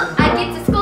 I get to school.